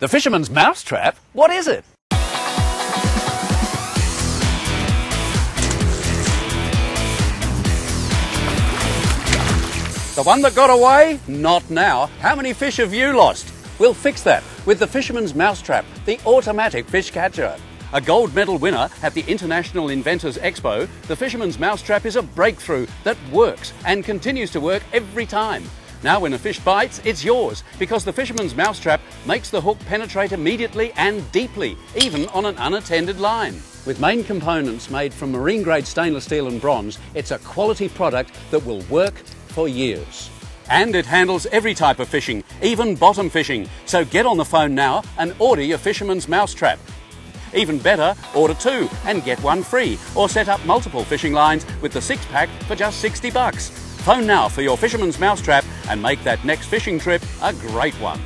The Fisherman's Mousetrap? What is it? The one that got away? Not now. How many fish have you lost? We'll fix that with the Fisherman's Mousetrap, the automatic fish catcher. A gold medal winner at the International Inventors Expo, the Fisherman's Mousetrap is a breakthrough that works and continues to work every time. Now, when a fish bites, it's yours because the fisherman's mousetrap makes the hook penetrate immediately and deeply, even on an unattended line. With main components made from marine grade stainless steel and bronze, it's a quality product that will work for years. And it handles every type of fishing, even bottom fishing. So get on the phone now and order your fisherman's mousetrap. Even better, order two and get one free, or set up multiple fishing lines with the six pack for just 60 bucks. Phone now for your fisherman's mousetrap and make that next fishing trip a great one.